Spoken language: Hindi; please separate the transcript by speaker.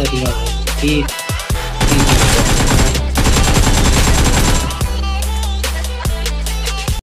Speaker 1: Tadi,